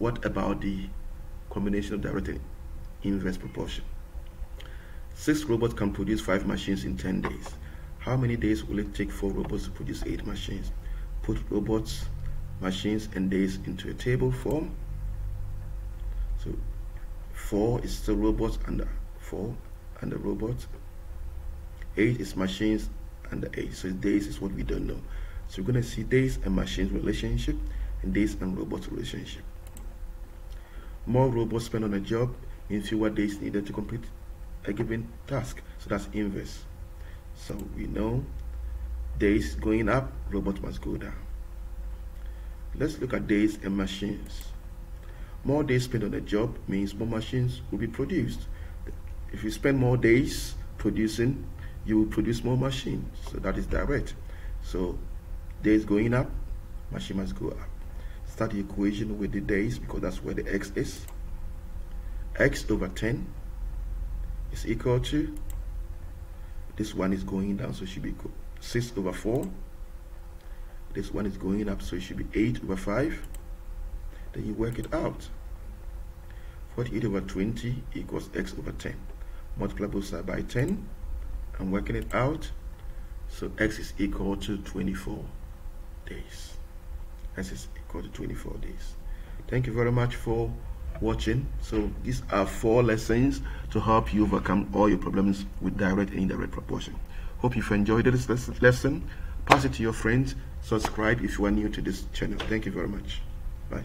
what about the combination of direct and inverse proportion? Six robots can produce five machines in 10 days. How many days will it take four robots to produce eight machines? Put robots, machines, and days into a table form. So four is still robots under four under robots. Eight is machines under eight. So days is what we don't know. So we're going to see days and machines relationship and days and robots relationship. More robots spend on a job means fewer days needed to complete a given task. So that's inverse. So we know days going up, robots must go down. Let's look at days and machines. More days spent on a job means more machines will be produced. If you spend more days producing, you will produce more machines. So that is direct. So days going up, machine must go up. Start the equation with the days because that's where the x is. x over 10 is equal to, this one is going down, so it should be 6 over 4. This one is going up, so it should be 8 over 5. Then you work it out. 48 over 20 equals x over 10. Multiply both sides by 10. I'm working it out. So x is equal to 24 days. Is equal to 24 days. Thank you very much for watching. So these are four lessons to help you overcome all your problems with direct and indirect proportion. Hope you've enjoyed this lesson. Pass it to your friends. Subscribe if you are new to this channel. Thank you very much. Bye.